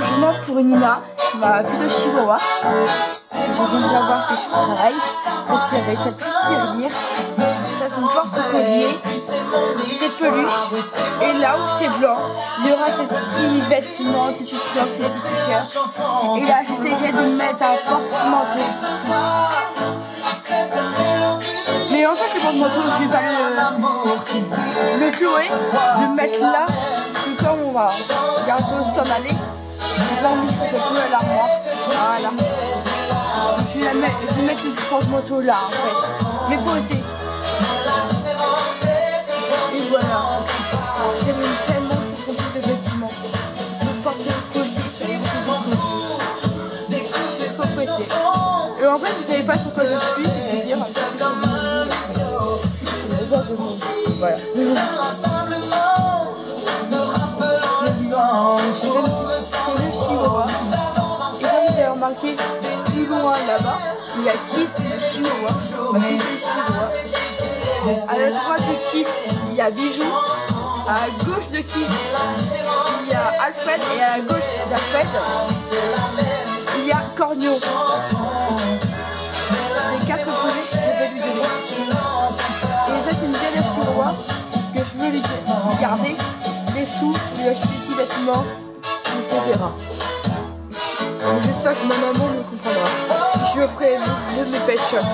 Je m'en pour Nina, ma future chihuahua. Je viens déjà voir ses cheveux travail. Aussi avec sa petite tirelire. Ça son porte-collier. Ses peluches. Et là où c'est blanc, il y aura ses petits vêtements, ses petites cloques, ses petits t-shirts. Et là j'essaierai de mettre un porte-manteau. Mais en fait le porte-manteau je vais pas le, le clouer. Je vais le mettre là. Comme on va bientôt s'en aller. Là, se fait plus à l'armoire. Voilà. Je vais, mettre, je porte-manteau là, en fait. Mais posé. Et voilà. J'aime tellement ce plus de vêtements. Je porte le colis. Je faut prêter. Et en fait, vous savez pas sur quoi je suis. Je voilà. Plus loin là-bas, il y a Kiss le Chihuahua. À la droite de Kiss, il y a Bijou. À gauche de Kiss, il y a Alfred. Et à gauche d'Alfred, il y a Cornio. Les quatre que je vais lui donner. Et ça, c'est une dernière Chihuahua que je veux lui garder des sous, lui acheter des vêtements, etc. J'espère que ma maman me comprendra. Je lui ferai de mes pet shop.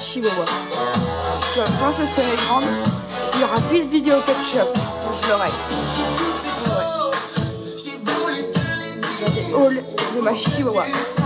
Chihuahua. Quand je serai grande, il y aura plus de vidéos pet shop. Je l'aurai. Regardez, haul de ma chihuahua.